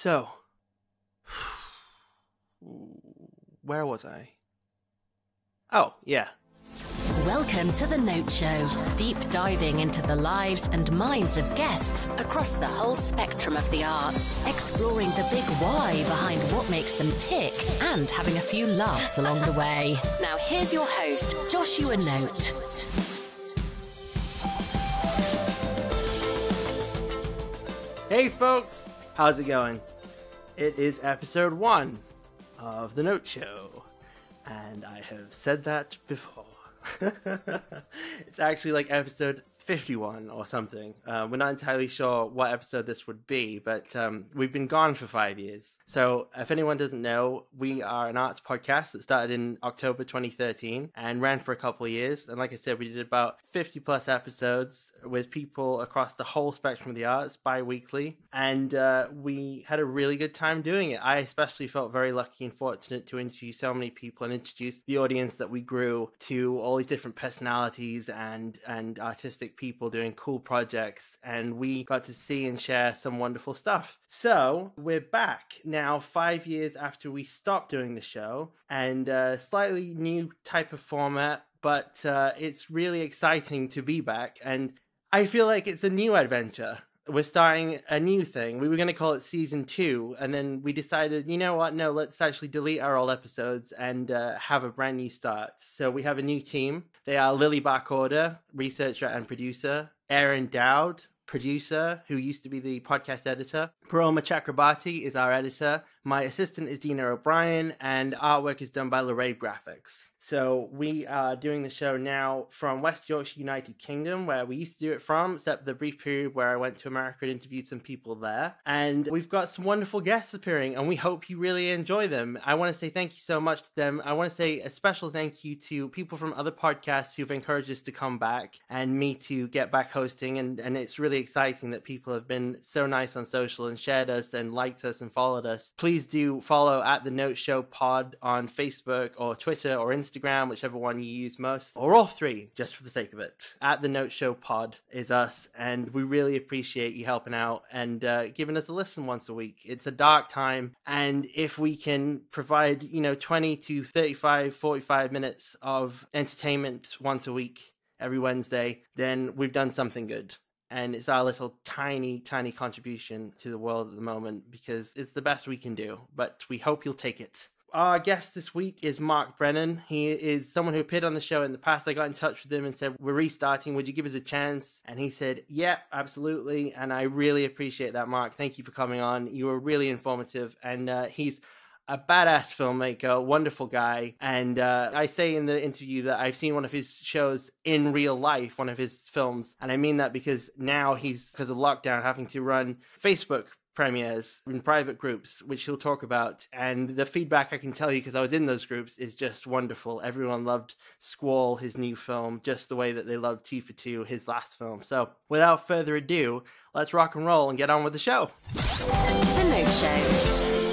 So, where was I? Oh, yeah. Welcome to The Note Show, deep diving into the lives and minds of guests across the whole spectrum of the arts, exploring the big why behind what makes them tick and having a few laughs along the way. Now, here's your host, Joshua Note. Hey, folks, how's it going? It is episode one of The Note Show, and I have said that before. it's actually like episode 51 or something. Uh, we're not entirely sure what episode this would be, but um, we've been gone for five years. So, if anyone doesn't know, we are an arts podcast that started in October 2013 and ran for a couple of years. And like I said, we did about 50 plus episodes with people across the whole spectrum of the arts bi weekly. And uh, we had a really good time doing it. I especially felt very lucky and fortunate to interview so many people and introduce the audience that we grew to all these different personalities and, and artistic people doing cool projects, and we got to see and share some wonderful stuff. So we're back now, five years after we stopped doing the show, and a slightly new type of format, but uh, it's really exciting to be back, and I feel like it's a new adventure we're starting a new thing. We were going to call it season two, and then we decided, you know what? No, let's actually delete our old episodes and uh, have a brand new start. So we have a new team. They are Lily Barkorder, researcher and producer, Aaron Dowd, producer, who used to be the podcast editor. Paroma Chakrabarti is our editor. My assistant is Dina O'Brien, and artwork is done by Lorraine Graphics. So we are doing the show now from West Yorkshire, United Kingdom, where we used to do it from, except the brief period where I went to America and interviewed some people there. And we've got some wonderful guests appearing, and we hope you really enjoy them. I want to say thank you so much to them. I want to say a special thank you to people from other podcasts who've encouraged us to come back and me to get back hosting. And, and it's really exciting that people have been so nice on social and shared us and liked us and followed us. Please do follow at the Note Show Pod on Facebook or Twitter or Instagram Instagram, whichever one you use most, or all three, just for the sake of it. At the Note Show Pod is us, and we really appreciate you helping out and uh, giving us a listen once a week. It's a dark time, and if we can provide, you know, 20 to 35, 45 minutes of entertainment once a week, every Wednesday, then we've done something good and it's our little tiny, tiny contribution to the world at the moment because it's the best we can do. But we hope you'll take it. Our guest this week is Mark Brennan. He is someone who appeared on the show in the past. I got in touch with him and said, We're restarting. Would you give us a chance? And he said, Yeah, absolutely. And I really appreciate that, Mark. Thank you for coming on. You were really informative. And uh, he's a badass filmmaker, wonderful guy. And uh, I say in the interview that I've seen one of his shows in real life, one of his films. And I mean that because now he's, because of lockdown, having to run Facebook premieres in private groups, which he'll talk about. And the feedback I can tell you, because I was in those groups, is just wonderful. Everyone loved Squall, his new film, just the way that they loved Tea for Two, his last film. So without further ado, let's rock and roll and get on with the show. The Note Show.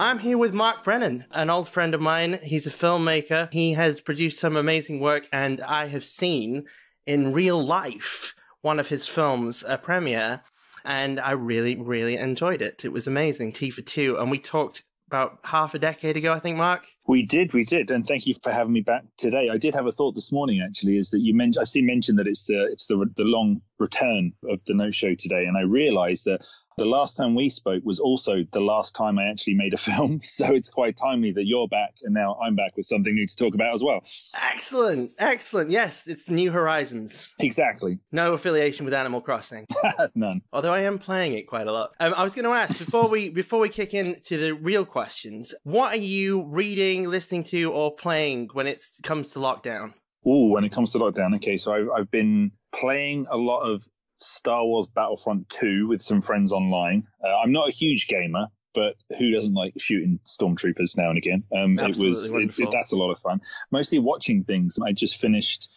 I'm here with Mark Brennan, an old friend of mine. He's a filmmaker. He has produced some amazing work, and I have seen in real life one of his films, a premiere and I really, really enjoyed it. It was amazing. Tea for two, and we talked about half a decade ago, I think, Mark. We did, we did, and thank you for having me back today. I did have a thought this morning, actually, is that you mentioned I see mentioned that it's the it's the the long return of the Note Show today, and I realised that the last time we spoke was also the last time I actually made a film. So it's quite timely that you're back and now I'm back with something new to talk about as well. Excellent. Excellent. Yes, it's New Horizons. Exactly. No affiliation with Animal Crossing. None. Although I am playing it quite a lot. Um, I was going to ask before we before we kick into the real questions, what are you reading, listening to, or playing when it comes to lockdown? Oh, when it comes to lockdown, okay. So I've, I've been playing a lot of Star Wars Battlefront 2 with some friends online. Uh, I'm not a huge gamer, but who doesn't like shooting stormtroopers now and again? Um, it was it, it, that's a lot of fun. Mostly watching things. I just finished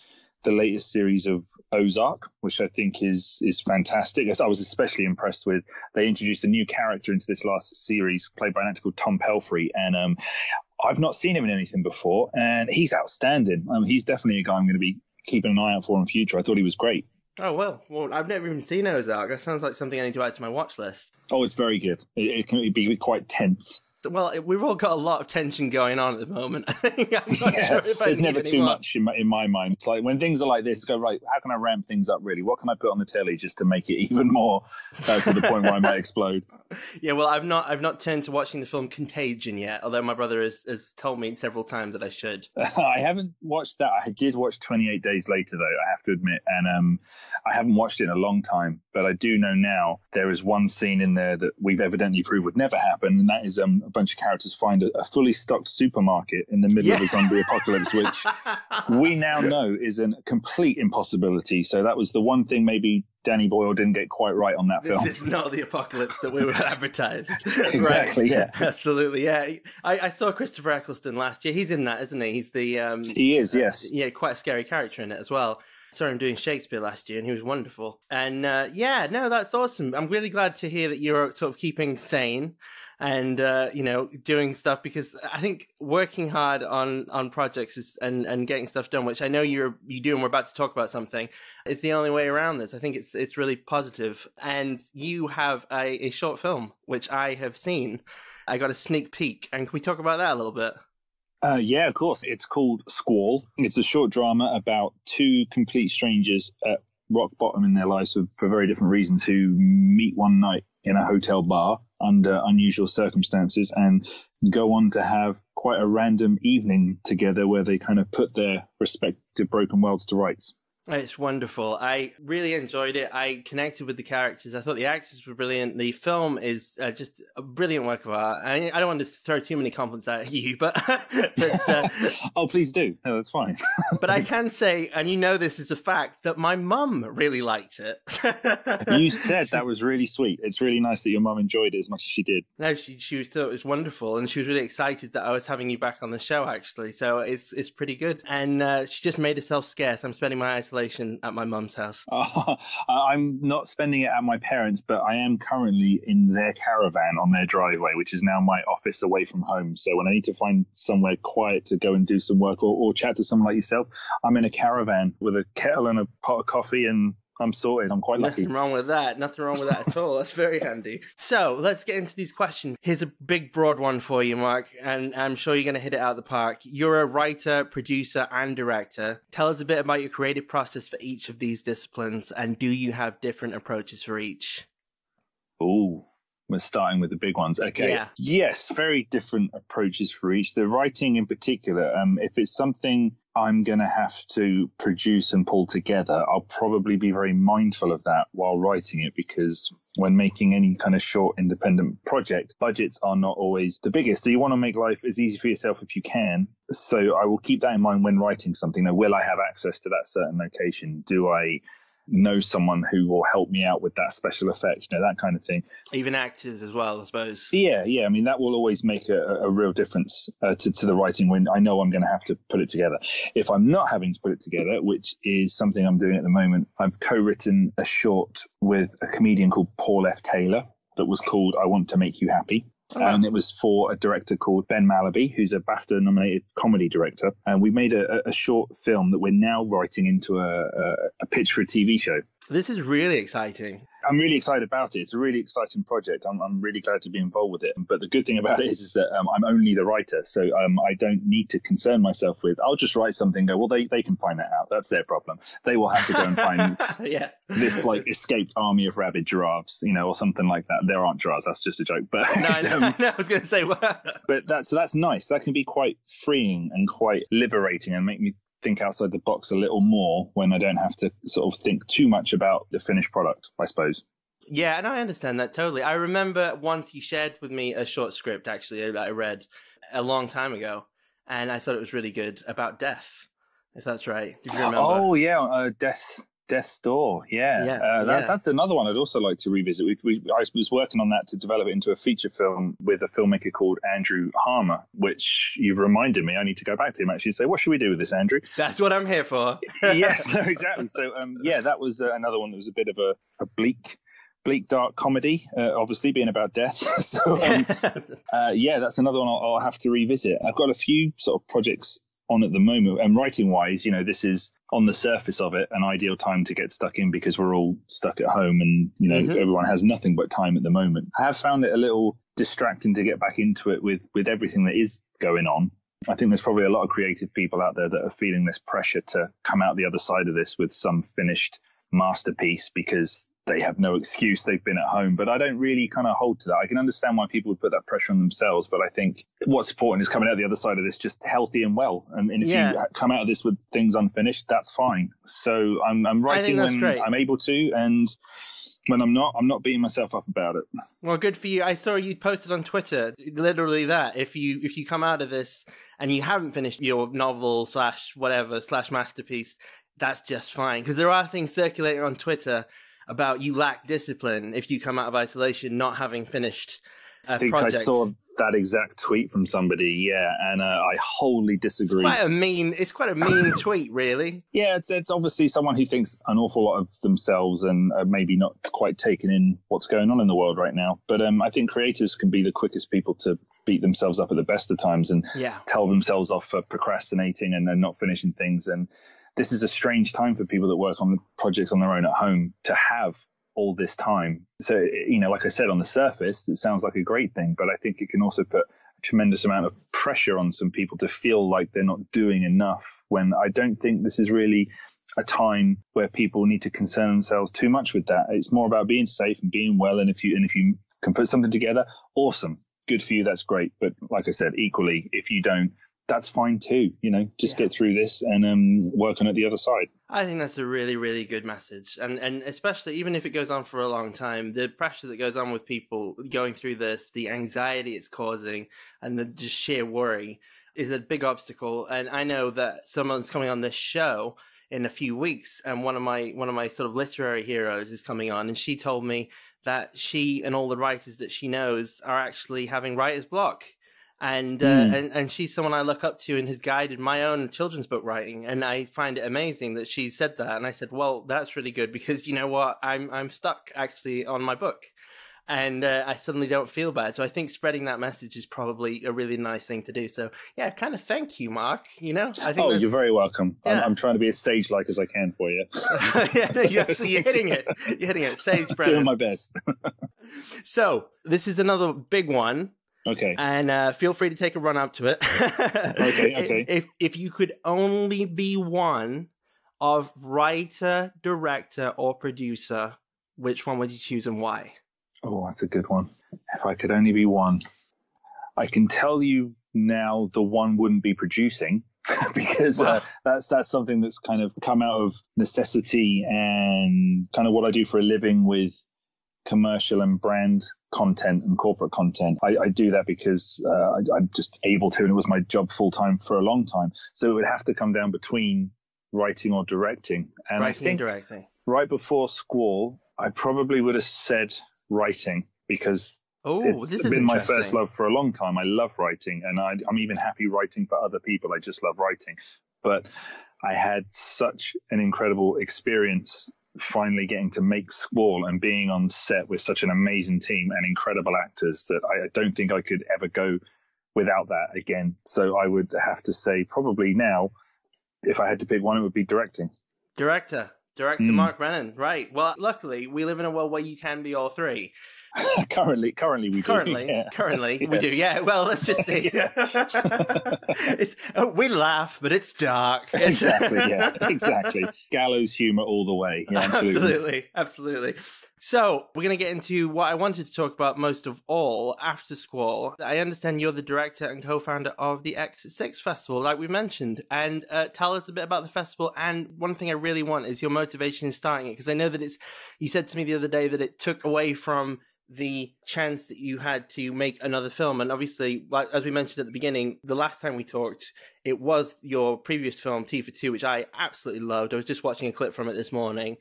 the latest series of Ozark, which I think is is fantastic. As I was especially impressed with, they introduced a new character into this last series, played by an actor called Tom Pelphrey, and um, I've not seen him in anything before, and he's outstanding. Um, he's definitely a guy I'm going to be keeping an eye out for in the future. I thought he was great. Oh well, well, I've never even seen Ozark. That sounds like something I need to add to my watch list. Oh, it's very good. It, it can be quite tense. Well, we've all got a lot of tension going on at the moment. I'm not yeah, sure if there's never too more. much in my, in my mind. It's like when things are like this, go right. How can I ramp things up? Really, what can I put on the telly just to make it even more uh, to the point where I might explode? Yeah, well, I've not I've not turned to watching the film Contagion yet. Although my brother has, has told me several times that I should. I haven't watched that. I did watch 28 Days Later, though, I have to admit. And um, I haven't watched it in a long time. But I do know now there is one scene in there that we've evidently proved would never happen. And that is um, bunch of characters find a, a fully stocked supermarket in the middle of a zombie apocalypse, which we now know is a complete impossibility. So that was the one thing maybe Danny Boyle didn't get quite right on that This film. This is not the apocalypse that we were advertised. Exactly, yeah. Absolutely, yeah. I, I saw Christopher Eccleston last year. He's in that, isn't he? He's the um, He is, yes. yeah, quite a scary character in it as well. Saw him doing Shakespeare last year, and he was wonderful. And uh, yeah, no, that's awesome. I'm really glad to hear that you're sort of keeping sane and uh, you know doing stuff because I think working hard on on projects is, and and getting stuff done, which I know you're you do, and we're about to talk about something, is the only way around this. I think it's it's really positive. And you have a, a short film which I have seen. I got a sneak peek, and can we talk about that a little bit? Uh, yeah, of course. It's called Squall. It's a short drama about two complete strangers at rock bottom in their lives for, for very different reasons who meet one night in a hotel bar under unusual circumstances and go on to have quite a random evening together where they kind of put their respective broken worlds to rights. It's wonderful. I really enjoyed it. I connected with the characters. I thought the actors were brilliant. The film is uh, just a brilliant work of art. I, I don't want to throw too many compliments at you, but but, uh, oh, please do. No, that's fine. but I can say, and you know this is a fact, that my mum really liked it. you said that was really sweet. It's really nice that your mum enjoyed it as much as she did. No, she she thought it was wonderful, and she was really excited that I was having you back on the show. Actually, so it's it's pretty good. And uh, she just made herself scarce. I'm spending my isolation at my mum's house. Uh, I'm not spending it at my parents, but I am currently in their caravan on their driveway, which is now my office away from home. So when I need to find somewhere quiet to go and do some work or, or chat to someone like yourself, I'm in a caravan with a kettle and a pot of coffee and I'm sorted. I'm quite lucky. Nothing wrong with that. Nothing wrong with that at all. That's very handy. So let's get into these questions. Here's a big, broad one for you, Mark, and I'm sure you're going to hit it out of the park. You're a writer, producer, and director. Tell us a bit about your creative process for each of these disciplines, and do you have different approaches for each? Ooh. We're starting with the big ones. Okay. Yeah. Yes, very different approaches for each. The writing in particular, um, if it's something I'm going to have to produce and pull together, I'll probably be very mindful of that while writing it because when making any kind of short independent project, budgets are not always the biggest. So you want to make life as easy for yourself if you can. So I will keep that in mind when writing something. Now, will I have access to that certain location? Do I know someone who will help me out with that special effect, you know, that kind of thing. Even actors as well, I suppose. Yeah, yeah. I mean, that will always make a, a real difference uh, to, to the writing when I know I'm going to have to put it together. If I'm not having to put it together, which is something I'm doing at the moment, I've co-written a short with a comedian called Paul F. Taylor that was called I Want to Make You Happy. Oh. And it was for a director called Ben Malaby, who's a BAFTA nominated comedy director. And we made a, a short film that we're now writing into a, a, a pitch for a TV show. This is really exciting. I'm really excited about it. It's a really exciting project. I'm, I'm really glad to be involved with it. But the good thing about it is, is that um, I'm only the writer, so um, I don't need to concern myself with. I'll just write something. and Go well. They they can find that out. That's their problem. They will have to go and find yeah. this like escaped army of rabid giraffes, you know, or something like that. There aren't giraffes. That's just a joke. But No, um, no, I was going to say, but that's so that's nice. That can be quite freeing and quite liberating, and make me think outside the box a little more when I don't have to sort of think too much about the finished product. I suppose. Yeah, and I understand that totally. I remember once you shared with me a short script actually that I read a long time ago, and I thought it was really good about death. If that's right, did you remember? Oh yeah, uh, Death Death's Door. Yeah, Yeah, uh, that, yeah. that's another one I'd also like to revisit. We, we, I was working on that to develop it into a feature film with a filmmaker called Andrew Harmer, which you've reminded me I need to go back to him actually and say, what should we do with this, Andrew? That's what I'm here for. yes, no, exactly. So um, yeah, that was uh, another one that was a bit of a, a bleak. Bleak dark comedy, uh, obviously being about death. so um, uh, yeah, that's another one I'll, I'll have to revisit. I've got a few sort of projects on at the moment. And writing wise, you know, this is on the surface of it an ideal time to get stuck in because we're all stuck at home and, you know, mm-hmm. everyone has nothing but time at the moment. I have found it a little distracting to get back into it with, with everything that is going on. I think there's probably a lot of creative people out there that are feeling this pressure to come out the other side of this with some finished masterpiece because they have no excuse. They've been at home, but I don't really kind of hold to that. I can understand why people would put that pressure on themselves, but I think what's important is coming out the other side of this just healthy and well. And, and if yeah. you come out of this with things unfinished, that's fine. So I'm, I'm writing when great. I'm able to, and when I'm not, I'm not beating myself up about it. Well, good for you. I saw you posted on Twitter literally that if you if you come out of this and you haven't finished your novel slash whatever slash masterpiece, that's just fine because there are things circulating on Twitter about you lack discipline if you come out of isolation not having finished. I think project. I saw that exact tweet from somebody, yeah, and uh, I wholly disagree. It's quite a mean. It's quite a mean tweet, really. Yeah, it's it's obviously someone who thinks an awful lot of themselves and uh, maybe not quite taking in what's going on in the world right now. But um, I think creators can be the quickest people to beat themselves up at the best of times and yeah. tell themselves off for procrastinating and, and not finishing things and this is a strange time for people that work on projects on their own at home to have all this time. So, you know, like I said, on the surface, it sounds like a great thing, but I think it can also put a tremendous amount of pressure on some people to feel like they're not doing enough when I don't think this is really a time where people need to concern themselves too much with that. It's more about being safe and being well. And if you, and if you can put something together, awesome. Good for you. That's great. But like I said, equally, if you don't, that's fine too. You know, just yeah. get through this and um, work on it the other side. I think that's a really, really good message, and and especially even if it goes on for a long time, the pressure that goes on with people going through this, the anxiety it's causing, and the just sheer worry is a big obstacle. And I know that someone's coming on this show in a few weeks, and one of my one of my sort of literary heroes is coming on, and she told me that she and all the writers that she knows are actually having writer's block and uh, mm. and and she's someone I look up to and has guided my own children's book writing, and I find it amazing that she said that. And I said, well, that's really good because you know what, I'm I'm stuck actually on my book, and uh, I suddenly don't feel bad. So I think spreading that message is probably a really nice thing to do. So yeah, kind of thank you, Mark. You know, I think. Oh, you're very welcome. Yeah. I'm, I'm, trying to be as sage-like as I can for you. yeah, no, you actually you're hitting it. You're hitting it. Sage, Brennan. Doing my best. so this is another big one Okay. And uh, feel free to take a run up to it. okay, okay. If if you could only be one of writer, director, or producer, which one would you choose and why? Oh, that's a good one. If I could only be one, I can tell you now the one wouldn't be producing because uh, that's that's something that's kind of come out of necessity and kind of what I do for a living with commercial and brand content and corporate content. I, I do that because uh, I, am just able to, and it was my job full time for a long time. So it would have to come down between writing or directing. And writing I think and directing. right before Squall, I probably would have said writing because Oh, it's been my first love for a long time. I love writing, and I, I'm even happy writing for other people. I just love writing. But I had such an incredible experience finally getting to make Squall and being on set with such an amazing team and incredible actors that I don't think I could ever go without that again. So I would have to say probably now, if I had to pick one, it would be directing. Director. Director mm. Mark Brennan. Right. Well, luckily, we live in a world where you can be all three. currently, currently we currently, do. Yeah. Currently, yeah. we do. Yeah. Well, let's just see. oh, we laugh, but it's dark. exactly. Yeah. Exactly. Gallows humor all the way. Yeah, absolutely. absolutely. Absolutely. So we're going to get into what I wanted to talk about most of all after Squall. I understand you're the director and co-founder of the X6 Festival, like we mentioned, and uh, tell us a bit about the festival. And one thing I really want is your motivation in starting it, because I know that it's. You said to me the other day that it took away from the chance that you had to make another film. And obviously, as we mentioned at the beginning, the last time we talked, it was your previous film, Tea for Two, which I absolutely loved. I was just watching a clip from it this morning.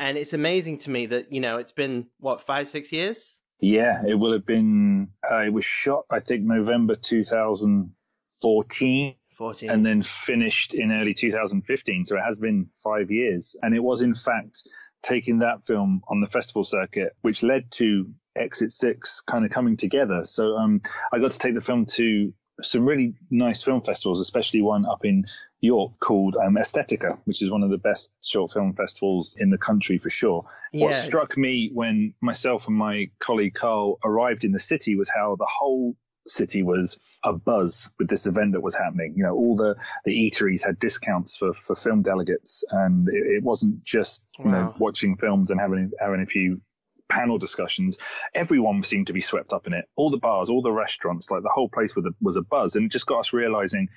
And it's amazing to me that, you know, it's been, what, five, six years? Yeah, it will have been, uh, it was shot, I think, November 2014. 14. And then finished in early 2015. So it has been five years. And it was, in fact, taking that film on the festival circuit, which led to Exit Six kind of coming together. So um, I got to take the film to some really nice film festivals, especially one up in York called um, Aesthetica, which is one of the best short film festivals in the country for sure. Yeah. What struck me when myself and my colleague Carl arrived in the city was how the whole city was a buzz with this event that was happening. You know, all the, the eateries had discounts for, for film delegates, and it, it wasn't just you Wow. know watching films and having having a few panel discussions. Everyone seemed to be swept up in it. All the bars, all the restaurants, like the whole place was a, was a buzz, and it just got us realizing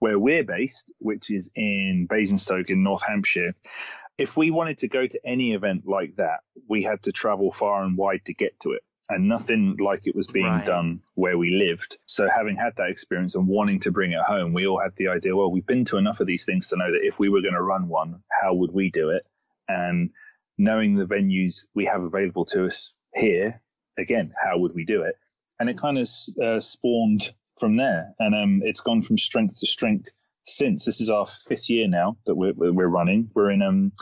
where we're based, which is in Basingstoke in North Hampshire. If we wanted to go to any event like that, we had to travel far and wide to get to it. And nothing like it was being Right. done where we lived. So, having had that experience and wanting to bring it home, we all had the idea well, we've been to enough of these things to know that if we were going to run one, how would we do it? And knowing the venues we have available to us here, again, how would we do it? And it kind of uh, spawned from there. And um, it's gone from strength to strength since. This is our fifth year now that we're, we're running. We're in um,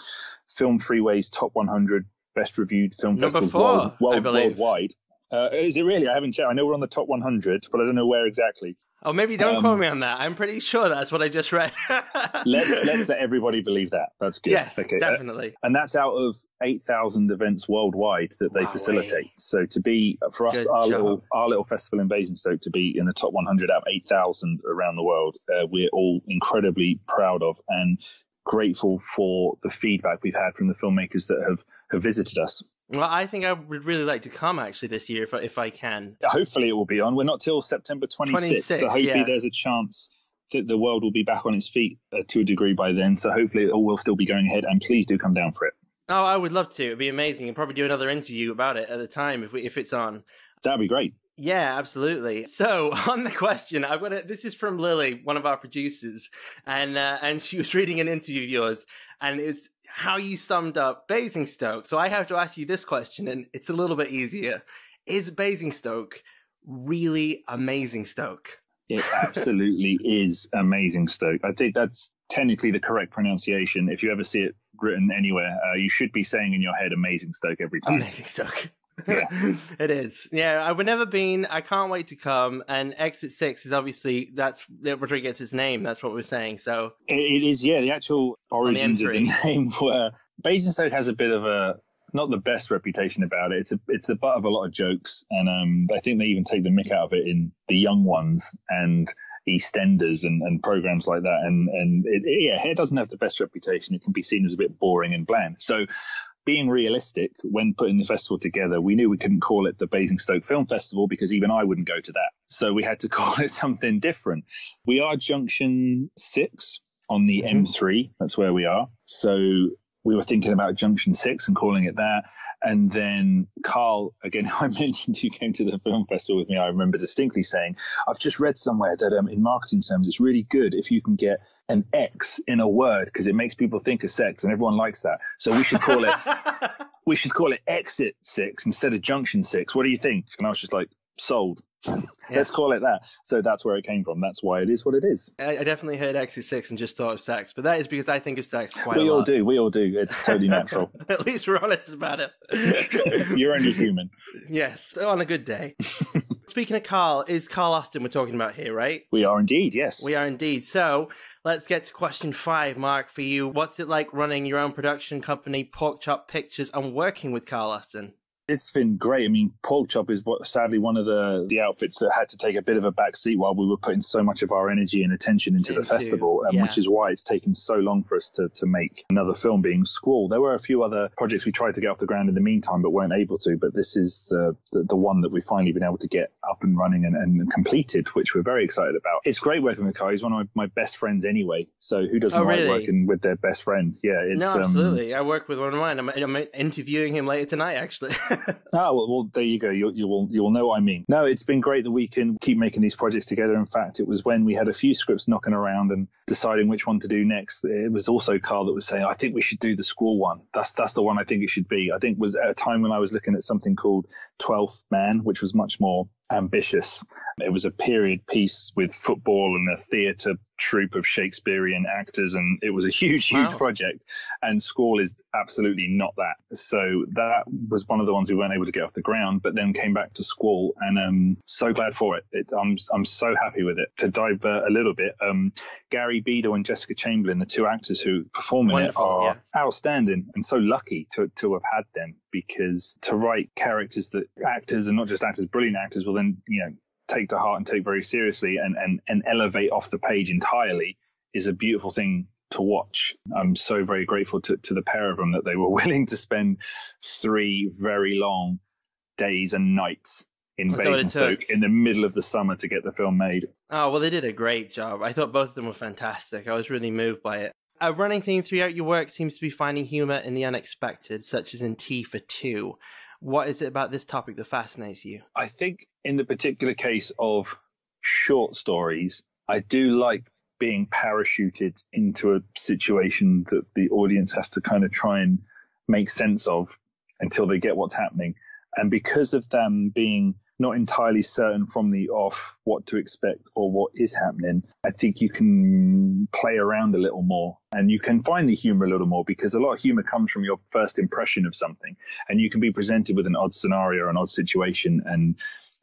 Film Freeway's top 100 best reviewed film Number festivals four, world, world, worldwide. Uh, is it really? I haven't checked. I know we're on the top 100, but I don't know where exactly. Oh, maybe don't Um, quote me on that. I'm pretty sure that's what I just read. Let's let's let everybody believe that. That's good. yes, Okay. Uh, definitely. and that's out of 8,000 events worldwide that they Wow, facilitate. way. So to be for us, Good our job. little our little festival in Basingstoke to be in the top 100 out of 8,000 around the world, uh, we're all incredibly proud of and grateful for the feedback we've had from the filmmakers that have have visited us. Well, I think I would really like to come actually this year if I, if I can. Hopefully, it will be on. We're not till September 26th, 26th, so hopefully yeah. there's a chance. That the world will be back on its feet uh, to a degree by then. So hopefully it all will still be going ahead. And please do come down for it. Oh, I would love to. It'd be amazing. And probably do another interview about it at the time if we, if it's on. That'd be great. Yeah, absolutely. So on the question, I've got a, this is from Lily, one of our producers, and uh, and she was reading an interview of yours, and it's how you summed up Basingstoke. So I have to ask you this question, and it's a little bit easier: Is Basingstoke really amazing Stoke? It absolutely is amazing, Stoke. I think that's technically the correct pronunciation. If you ever see it written anywhere, uh, you should be saying in your head "Amazing Stoke" every time. Amazing Stoke. It is. Yeah, I've never been. I can't wait to come. And Exit Six is obviously that's where it gets its name. That's what we're saying. So It, is, yeah. The actual origins of the name were Basingstoke has a bit of a not the best reputation about it. It's a, it's the butt of a lot of jokes, and um, I think they even take the mick out of it in the young ones and EastEnders and, and programs like that. And and it, yeah, it doesn't have the best reputation. It can be seen as a bit boring and bland. So. Being realistic, when putting the festival together, we knew we couldn't call it the Basingstoke Film Festival because even I wouldn't go to that. So we had to call it something different. We are Junction 6 on the Mhm. M3. That's where we are. So we were thinking about Junction 6 and calling it that. And then Carl, again, I mentioned you came to the film festival with me. I remember distinctly saying, I've just read somewhere that um, in marketing terms, it's really good if you can get an X in a word because it makes people think of sex and everyone likes that. So we should call it, we should call it Exit 6 instead of Junction 6. What do you think? And I was just like, sold. Let's call it that. So that's where it came from. That's why it is what it is. I, I definitely heard Exit Six and just thought of sex, but that is because I think of sex quite a lot. we all do. We all do. It's totally natural. At least we're honest about it. You're only human. yes, on a good day. Speaking of Carl, is Carl Austin we're talking about here, right? We are indeed. Yes. We are indeed. So let's get to question five, Mark, for you. What's it like running your own production company, Pork Chop Pictures, and working with Carl Austin? It's been great. I mean, Pork Chop is what, sadly one of the, the outfits that had to take a bit of a back seat while we were putting so much of our energy and attention into the festival, um, yeah. which is why it's taken so long for us to, to make another film being Squall. There were a few other projects we tried to get off the ground in the meantime, but weren't able to. But this is the, the, the one that we've finally been able to get up and running and, and completed, which we're very excited about. It's great working with Carl. He's one of my, my best friends anyway. So who doesn't Oh, like working with their best friend? Yeah, it's no, um, absolutely. I work with one of mine. I'm, I'm interviewing him later tonight, actually. Ah, well, well, there you go. You, you will you will know what I mean. No, it's been great that we can keep making these projects together. In fact, it was when we had a few scripts knocking around and deciding which one to do next. It was also Carl that was saying, "I think we should do the Squall one. That's that's the one I think it should be." I think was at a time when I was looking at something called Twelfth Man, which was much more ambitious. It was a period piece with football and a theatre troupe of Shakespearean actors, and it was a huge, huge Wow. project. And Squall is absolutely not that. So that was one of the ones we weren't able to get off the ground, but then came back to Squall, and um, so glad for it. it I'm I'm so happy with it. To divert a little bit, um, Gary Beadle and Jessica Chamberlain, the two actors who perform in Wonderful, it, are yeah. outstanding, and so lucky to to have had them because to write characters that actors and not just actors, brilliant actors, will then you know take to heart and take very seriously and, and, and elevate off the page entirely is a beautiful thing to watch. I'm so very grateful to, to the pair of them that they were willing to spend three very long days and nights in That's Basingstoke in the middle of the summer to get the film made. Oh, well, they did a great job. I thought both of them were fantastic. I was really moved by it. A running theme throughout your work seems to be finding humor in the unexpected, such as in Tea for Two. What is it about this topic that fascinates you? I think in the particular case of short stories, I do like being parachuted into a situation that the audience has to kind of try and make sense of until they get what's happening. And because of them being not entirely certain from the off what to expect or what is happening, I think you can play around a little more and you can find the humor a little more because a lot of humor comes from your first impression of something and you can be presented with an odd scenario, or an odd situation and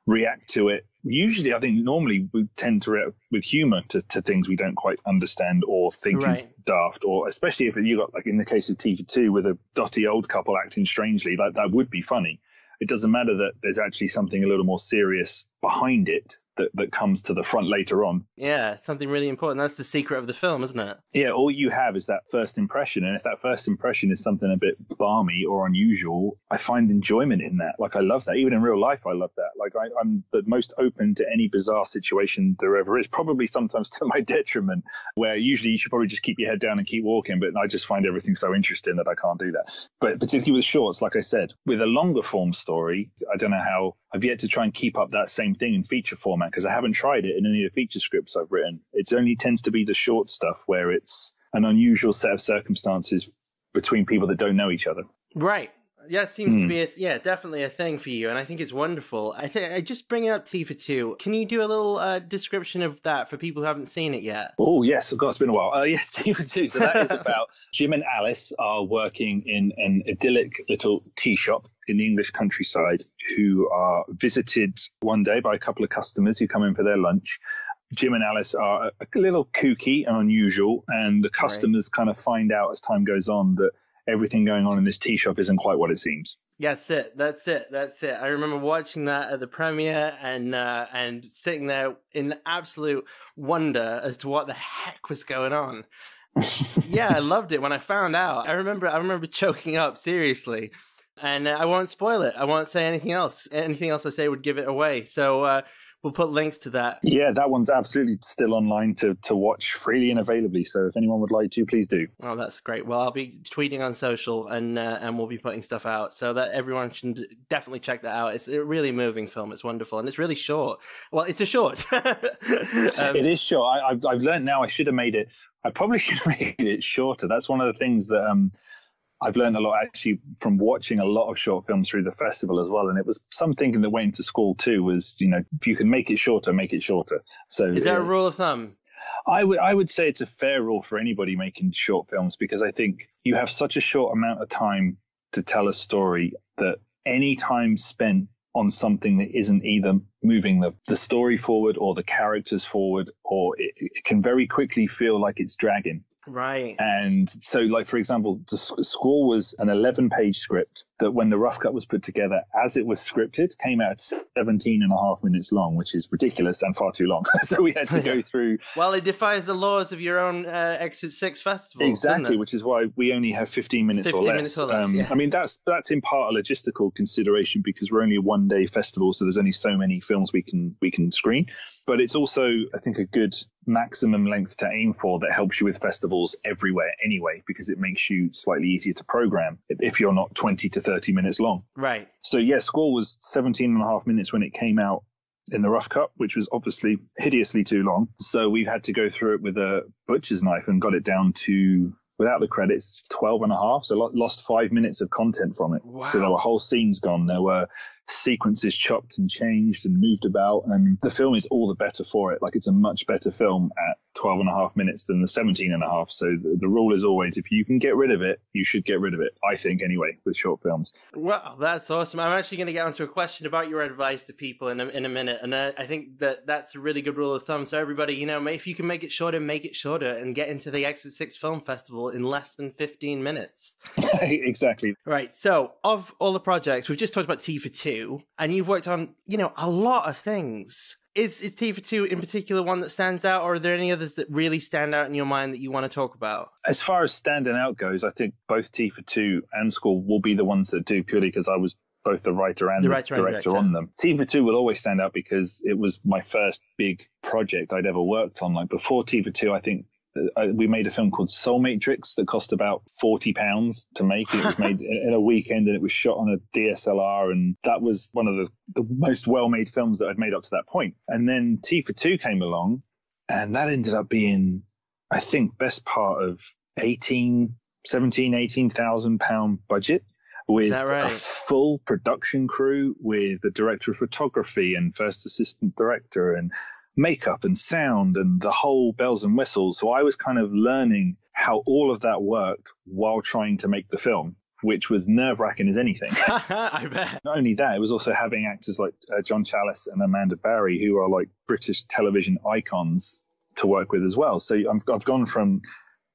react to it. Usually, I think normally we tend to react with humor to, to things we don't quite understand or think is daft, or especially if you got like in the case of Tea for two with a dotty old couple acting strangely, that that would be funny. It doesn't matter that there's actually something a little more serious behind it that, that comes to the front later on. Yeah, something really important. That's the secret of the film, isn't it? Yeah, all you have is that first impression. And if that first impression is something a bit balmy or unusual, I find enjoyment in that. Like, I love that. Even in real life, I love that. Like, I, I'm the most open to any bizarre situation there ever is, probably sometimes to my detriment, where usually you should probably just keep your head down and keep walking. But I just find everything so interesting that I can't do that. But particularly with shorts, like I said, with a longer form story, I don't know how I've yet to try and keep up that same thing in feature format because I haven't tried it in any of the feature scripts I've written. It only tends to be the short stuff where it's an unusual set of circumstances between people that don't know each other. Right. Yeah, it seems to Hmm. be a, yeah, definitely a thing for you, and I think it's wonderful. I think I just bring up Tea for two. Can you do a little uh, description of that for people who haven't seen it yet? Oh yes, of course, it's been a while. Uh, yes, Tea for two. So that is about Jim and Alice are working in an idyllic little tea shop in the English countryside, who are visited one day by a couple of customers who come in for their lunch. Jim and Alice are a, a little kooky and unusual, and the customers kind of find out as time goes on that everything going on in this tea shop isn't quite what it seems. That's it. That's it. That's it. I remember watching that at the premiere and uh, and sitting there in absolute wonder as to what the heck was going on. yeah, I loved it when I found out. I remember. I remember choking up seriously, and uh, I won't spoil it. I won't say anything else. Anything else I say would give it away. So uh, we'll put links to that. Yeah, that one's absolutely still online to, to watch freely and availably. So if anyone would like to, please do. Oh, that's great. Well, I'll be tweeting on social and uh, and we'll be putting stuff out so that everyone should definitely check that out. It's a really moving film. It's wonderful and it's really short. Well, it's a short. Um, it is short. I, I've, I've learned now I should have made it. I probably should have made it shorter. That's one of the things that um, I've learned a lot actually from watching a lot of short films through the festival as well. And it was some thinking that went into Squall too. Was you know if you can make it shorter, make it shorter. So Is there a rule of thumb? I would I would say it's a fair rule for anybody making short films because I think you have such a short amount of time to tell a story that any time spent on something that isn't either moving the, the story forward or the characters forward or it, it can very quickly feel like it's dragging Right. and so like for example the S- squall was an 11 page script that when the rough cut was put together as it was scripted came out at 17 and a half minutes long which is ridiculous and far too long so we had to go through Well, it defies the laws of your own uh, Exit Six festival. Exactly, which is why we only have 15 minutes 15 or less. Um, minutes or less, yeah. I mean, that's that's in part a logistical consideration because we're only a one day festival, so there's only so many films we can we can screen. But it's also, I think, a good maximum length to aim for that helps you with festivals everywhere anyway, because it makes you slightly easier to program if- you're not 20 to 30 minutes long. Right. So yeah, Squall was 17 and a half minutes when it came out in the rough cut, which was obviously hideously too long. So we had to go through it with a butcher's knife and got it down to, without the credits, 12 and a half. So lo- lost five minutes of content from it. Wow. So there were whole scenes gone. There were sequences chopped and changed and moved about. And the film is all the better for it. Like it's a much better film at 12 and a half minutes than the 17 and a half. So the, the rule is always if you can get rid of it, you should get rid of it. I think anyway, with short films. Well, that's awesome. I'm actually going to get onto a question about your advice to people in a, in a minute. And uh, I think that that's a really good rule of thumb. So everybody, you know, if you can make it shorter, make it shorter and get into the Exit 6 Film Festival in less than 15 minutes. exactly. Right. So of all the projects, we've just talked about Tea for And you've worked on, you know, a lot of things. Is, is for Two in particular one that stands out, or are there any others that really stand out in your mind that you want to talk about? As far as standing out goes, I think both for Two and Squall will be the ones that do purely because I was both the writer and The the, writer and director, director. on them. For Two will always stand out because it was my first big project I'd ever worked on. Like before for Two, I think uh, we made a film called Soul Matrix that cost about forty pounds to make. It was made in a weekend and it was shot on a DSLR, and that was one of the, the most well-made films that I'd made up to that point. And then T for Two came along, and that ended up being, I think, best part of 18, 17, 18,000 pound budget with right? a full production crew with the director of photography and first assistant director and makeup and sound and the whole bells and whistles. So I was kind of learning how all of that worked while trying to make the film, which was nerve wracking as anything. I bet. Not only that, it was also having actors like uh, John Challis and Amanda Barrie, who are like British television icons, to work with as well. So I've, I've gone from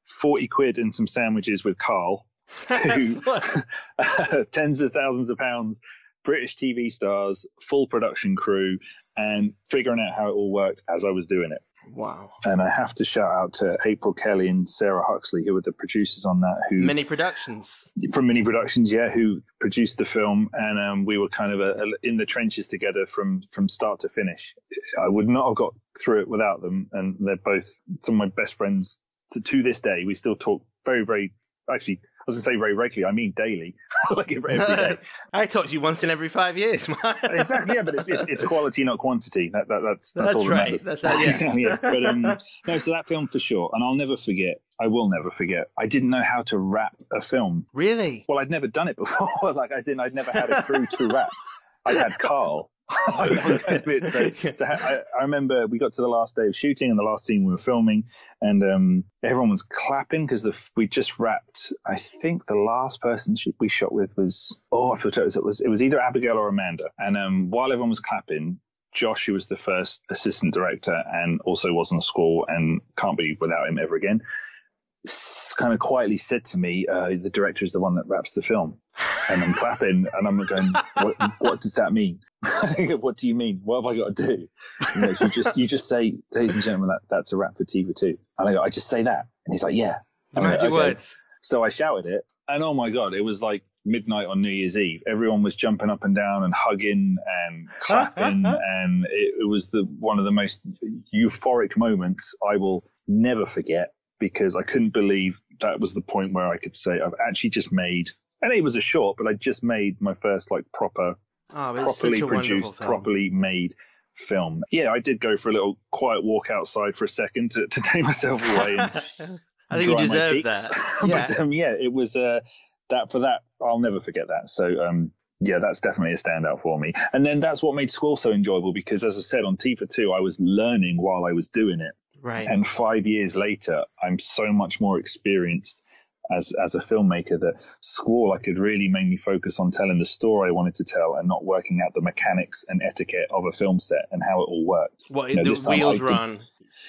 40 quid and some sandwiches with Carl to tens of thousands of pounds, British TV stars, full production crew, and figuring out how it all worked as I was doing it. wow. And I have to shout out to April Kelly and Sarah Huxley, who were the producers on that, who Many productions. from Mini Productions, yeah, who produced the film, and um, we were kind of uh in the trenches together from from start to finish. I would not have got through it without them, and they're both some of my best friends to, to this day. We still talk very, very. Actually, I was gonna say very regularly. I mean daily, like every day. I talk to you once in every five years. exactly, yeah, but it's, it's it's quality, not quantity. That, that that's that's, That's all that right. matters. That's that, yeah. exactly, yeah. But um, no, so that film for sure, and I'll never forget. I will never forget. I didn't know how to wrap a film. really? Well, I'd never done it before. like, as in, I'd never had a crew to wrap. I had Carl. I, was kind of it. So, I, I remember we got to the last day of shooting and the last scene we were filming, and um, everyone was clapping because we just wrapped. I think the last person we shot with was oh, I it was it was it was either Abigail or Amanda. And um, while everyone was clapping, Josh, who was the first assistant director and also was on a Squall and can't be without him ever again, kind of quietly said to me, uh, "The director is the one that wraps the film," and I'm clapping, and I'm going, "What, what does that mean? what do you mean? What have I got to do?" He goes, you just you just say, "Ladies and gentlemen, that, that's a wrap for Tea for Two and I go, "I just say that," and he's like, "Yeah." The And I go, magic "Okay." words. So I shouted it, and oh my god, it was like midnight on New Year's Eve. Everyone was jumping up and down and hugging and clapping, and it, it was the one of the most euphoric moments I will never forget because I couldn't believe that was the point where I could say I've actually just made, and it was a short, but I just made my first like proper, Oh, properly produced, properly made film. Yeah, I did go for a little quiet walk outside for a second to, to take myself away and I think dry my deserve cheeks. that. Yeah. but um, yeah, it was uh, that for that. I'll never forget that. So um, yeah, that's definitely a standout for me. And then that's what made Squall so enjoyable because, as I said, on Tea for two, I was learning while I was doing it, right. and five years later, I'm so much more experienced. As, as a filmmaker, that Squall I could really mainly focus on telling the story I wanted to tell and not working out the mechanics and etiquette of a film set and how it all worked. what you know, the wheels run.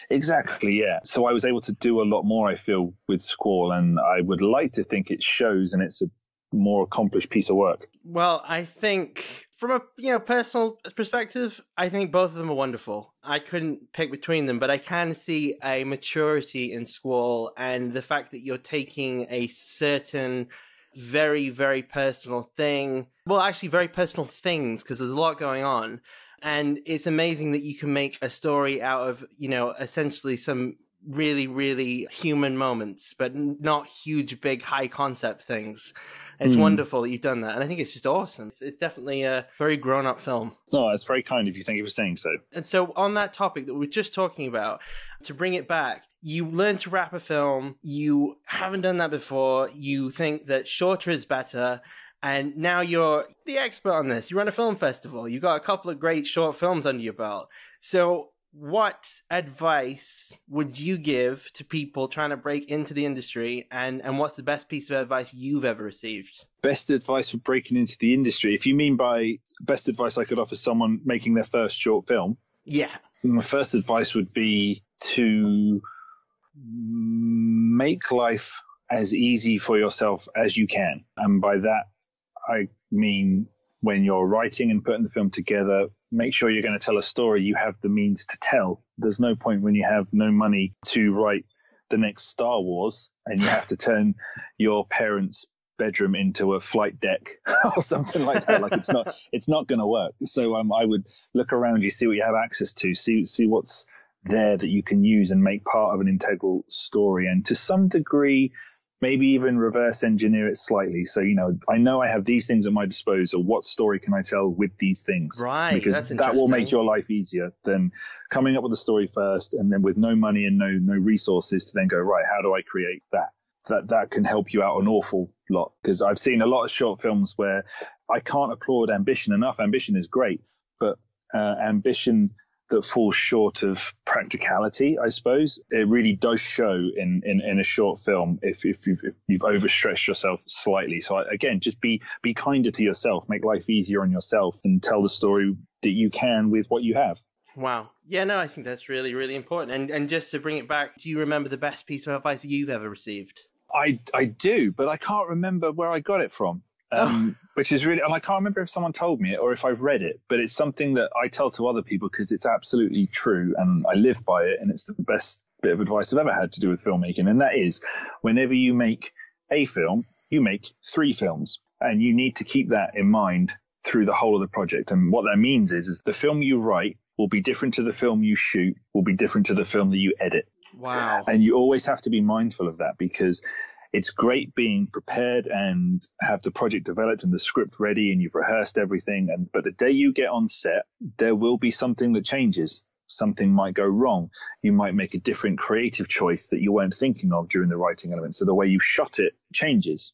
Exactly, yeah. So I was able to do a lot more, I feel, with Squall, and I would like to think it shows and it's a more accomplished piece of work. Well, I think from a you know personal perspective, I think both of them are wonderful. I couldn't pick between them, but I can see a maturity in Squall and the fact that you're taking a certain very very personal thing. Well, actually very personal things because there's a lot going on. And it's amazing that you can make a story out of, you know, essentially some really, really human moments, but not huge, big, high concept things. It's Mm. wonderful that you've done that. And I think it's just awesome. It's, it's definitely a very grown up film. No, it's very kind of you. Thank you for saying so. And so, on that topic that we were just talking about, to bring it back, you learn to wrap a film. You haven't done that before. You think that shorter is better. And now you're the expert on this. You run a film festival. You've got a couple of great short films under your belt. So, what advice would you give to people trying to break into the industry? And, and what's the best piece of advice you've ever received? Best advice for breaking into the industry. If you mean by best advice I could offer someone making their first short film, yeah. My first advice would be to make life as easy for yourself as you can. And by that, I mean when you're writing and putting the film together, make sure you're going to tell a story you have the means to tell. There's no point when you have no money to write the next Star Wars and you have to turn your parents' bedroom into a flight deck or something like that. Like it's not it's not going to work. So um, I would look around you, see what you have access to, see see what's there that you can use and make part of an integral story, and to some degree, maybe even reverse engineer it slightly. So you know, I know I have these things at my disposal. What story can I tell with these things? Right, because that will make your life easier than coming up with a story first, and then with no money and no no resources to then go right. How do I create that? that that can help you out an awful lot because I've seen a lot of short films where I can't applaud ambition enough. Ambition is great, but uh, ambition that falls short of practicality, I suppose, it really does show in, in, in a short film if, if, you've, if you've overstretched yourself slightly. So again, just be be kinder to yourself, make life easier on yourself, and tell the story that you can with what you have. Wow. Yeah, no, I think that's really, really important. And and just to bring it back, do you remember the best piece of advice you've ever received? I I do, but I can't remember where I got it from. Um, oh. Which is really, and I can't remember if someone told me it or if I've read it, but it's something that I tell to other people because it's absolutely true and I live by it, and it's the best bit of advice I've ever had to do with filmmaking, and that is, whenever you make a film, you make three films, and you need to keep that in mind through the whole of the project. And what that means is, is the film you write will be different to the film you shoot, will be different to the film that you edit. Wow. And you always have to be mindful of that because it's great being prepared and have the project developed and the script ready and you've rehearsed everything. And but the day you get on set, there will be something that changes. Something might go wrong. You might make a different creative choice that you weren't thinking of during the writing element. So the way you shot it changes.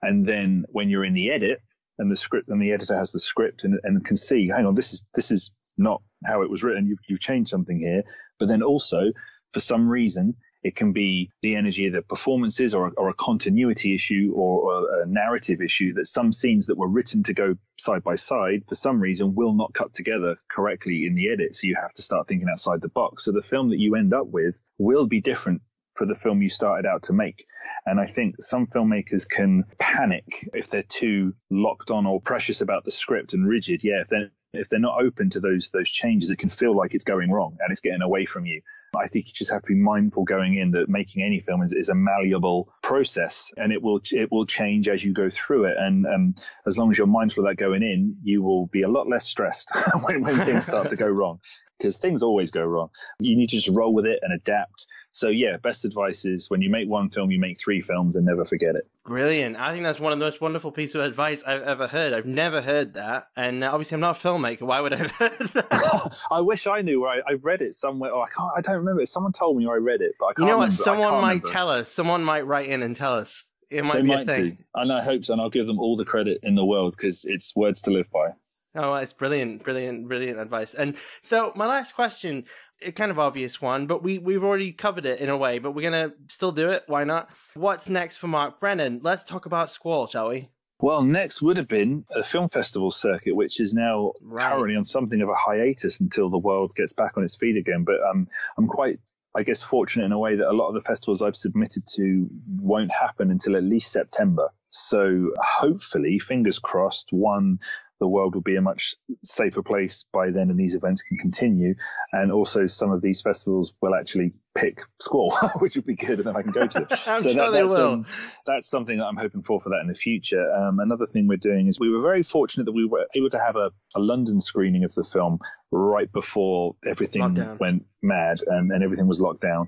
And then when you're in the edit and the script and the editor has the script and, and can see, hang on, this is this is not how it was written. You've, you've changed something here. But then also for some reason, it can be the energy of the performances or, or a continuity issue or, or, a narrative issue that some scenes that were written to go side by side for some reason will not cut together correctly in the edit. So you have to start thinking outside the box. So the film that you end up with will be different for the film you started out to make. And I think some filmmakers can panic if they're too locked on or precious about the script and rigid. Yeah, if they're if they're not open to those those changes, it can feel like it's going wrong and it's getting away from you. I think you just have to be mindful going in that making any film is, is a malleable process and it will it will change as you go through it. And um, as long as you're mindful of that going in, you will be a lot less stressed when, when things start to go wrong because things always go wrong. You need to just roll with it and adapt. So yeah, best advice is when you make one film, you make three films and never forget it. Brilliant. I think that's one of the most wonderful pieces of advice I've ever heard. I've never heard that. And uh, obviously I'm not a filmmaker. Why would I have heard that? I wish I knew where I, I read it somewhere. Oh, I can't, I don't remember. Someone told me or I read it, but I can't You know what? remember. Someone might remember. tell us. Someone might write in and tell us. It might they be might a thing. do. And I hope so. And I'll give them all the credit in the world because it's words to live by. Oh, it's brilliant, brilliant, brilliant advice. And so my last question, a kind of obvious one, but we we've already covered it in a way, but we're gonna still do it. Why not? What's next for Mark Brennan? Let's talk about Squall, shall we? Well, next would have been a film festival circuit, which is now Right. currently on something of a hiatus until the world gets back on its feet again. But um, I'm quite, I guess, fortunate in a way that a lot of the festivals I've submitted to won't happen until at least September. So hopefully, fingers crossed, one, the world will be a much safer place by then and these events can continue. And also some of these festivals will actually pick Squall, which would be good, and then I can go to them. I'm so sure they that's, will. um, that's something that I'm hoping for for that in the future. Um, another thing we're doing is we were very fortunate that we were able to have a, a London screening of the film right before everything Lockdown. went mad and, and everything was locked down.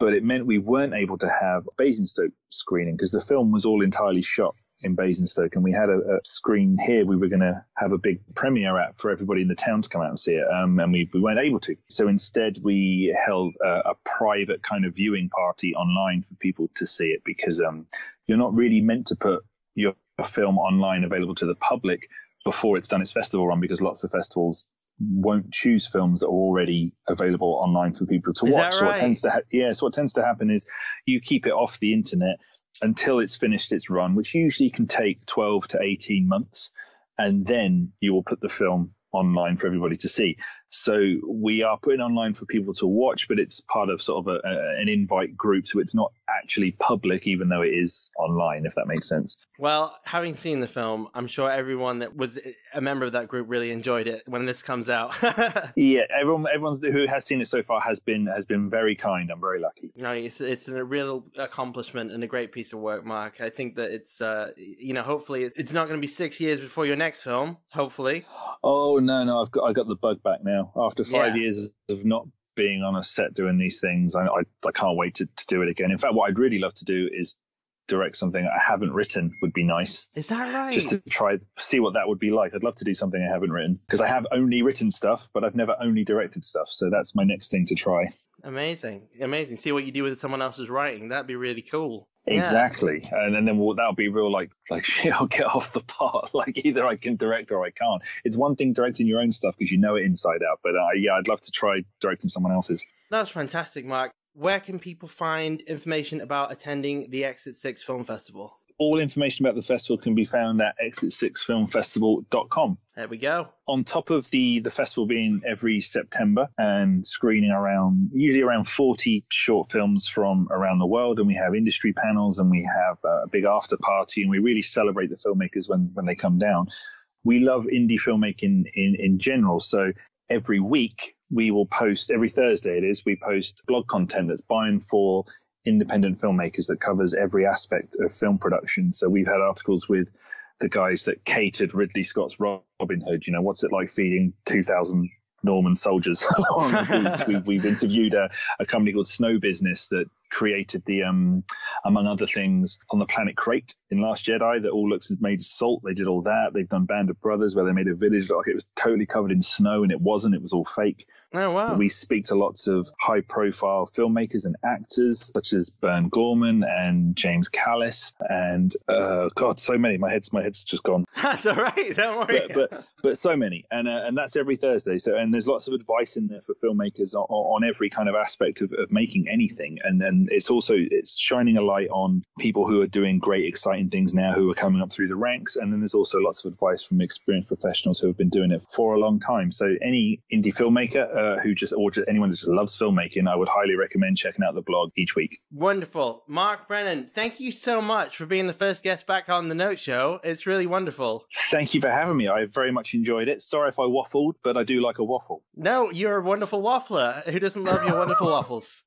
But it meant we weren't able to have Basingstoke screening because the film was all entirely shot in Basingstoke, and we had a, a screen here. We were going to have a big premiere at for everybody in the town to come out and see it, um, and we, we weren't able to. So instead, we held a, a private kind of viewing party online for people to see it because um, you're not really meant to put your film online available to the public before it's done its festival run because lots of festivals won't choose films that are already available online for people to Is watch. that So what right? tends to ha- yeah, so what tends to happen is you keep it off the internet until it's finished its run, which usually can take 12 to 18 months, and then you will put the film online for everybody to see. So we are putting online for people to watch, but it's part of sort of a, a, an invite group, so it's not actually public, even though it is online, if that makes sense. Well, having seen the film, I'm sure everyone that was a member of that group really enjoyed it when this comes out. Yeah, everyone, everyone's who has seen it so far has been has been very kind. I'm very lucky. you know, it's it's a real accomplishment and a great piece of work, Mark. I think that it's uh, you know, hopefully it's, it's not going to be six years before your next film. Hopefully, Oh no, no, I've got I got the bug back now. After five Yeah. years of not being on a set doing these things, I I, I can't wait to, to do it again. In fact, what I'd really love to do is direct something I haven't written. Would be nice. is that right? Just to try see what that would be like. I'd love to do something I haven't written because I have only written stuff, but I've never only directed stuff. So that's my next thing to try. Amazing, amazing. See what you do with someone else's writing. That'd be really cool. Yeah. Exactly, and, and then we'll, that'll be real like like shit. I'll get off the pot. Like either I can direct or I can't. It's one thing directing your own stuff because you know it inside out, but uh, yeah, I'd love to try directing someone else's. That's fantastic, Mark. Where can people find information about attending the Exit Six Film Festival? All information about the festival can be found at exit6filmfestival.com. There we go. On top of the the festival being every September and screening around usually around 40 short films from around the world, and we have industry panels and we have a big after party, and we really celebrate the filmmakers when when they come down. We love indie filmmaking in in general, so every week we will post every Thursday it is we post blog content that's by and for independent filmmakers that covers every aspect of film production. So we've had articles with the guys that catered Ridley Scott's Robin Hood. You know, what's it like feeding 2,000 Norman soldiers the beach? we, we've interviewed a, a company called Snow Business that created the, um, among other things, on the planet Crait in Last Jedi that all looks as made of salt. They did all that. They've done Band of Brothers where they made a village like it was totally covered in snow and it wasn't. It was all fake. Oh wow. We speak to lots of high profile filmmakers and actors such as Burn Gorman and James Callis and uh, God, so many. My head's my head's just gone. That's all right. Don't worry. But but, but so many, and uh, and that's every Thursday. So and there's lots of advice in there for filmmakers on, on every kind of aspect of, of making anything, and then it's also it's shining a light on people who are doing great, exciting things now, who are coming up through the ranks, and then there's also lots of advice from experienced professionals who have been doing it for a long time. So any indie filmmaker uh, who just or just anyone that just loves filmmaking, I would highly recommend checking out the blog each week. Wonderful. Mark Brennan, thank you so much for being the first guest back on the Note Show. It's really wonderful. Thank you for having me. I very much enjoyed it. Sorry if I waffled, but I do like a waffle. No, you're a wonderful waffler. Who doesn't love your wonderful waffles?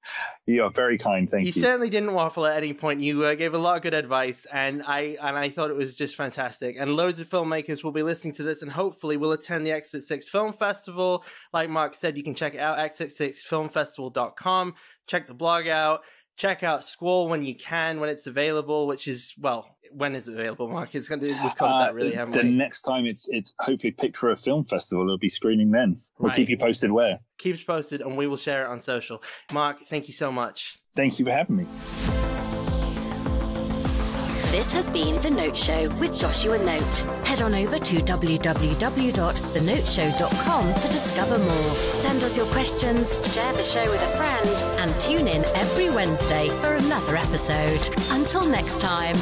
You are very kind. Thank you you. certainly didn't waffle at any point. You uh, gave a lot of good advice, and I and I thought it was just fantastic. And loads of filmmakers will be listening to this, and hopefully will attend the Exit Six Film Festival. Like Mark said, you can check it out exit6filmfestival.com. Check the blog out. Check out Squall when you can, when it's available. Which is well, when is it available, Mark? It's going to we've covered that really, Uh, haven't the we? next time it's it's hopefully picked for a film festival, it'll be screening then. We'll Right. keep you posted where. Keep us posted, and we will share it on social. Mark, thank you so much. Thank you for having me. This has been The Note Show with Joshua Note. Head on over to www.thenoteshow.com to discover more. Send us your questions, share the show with a friend, and tune in every Wednesday for another episode. Until next time.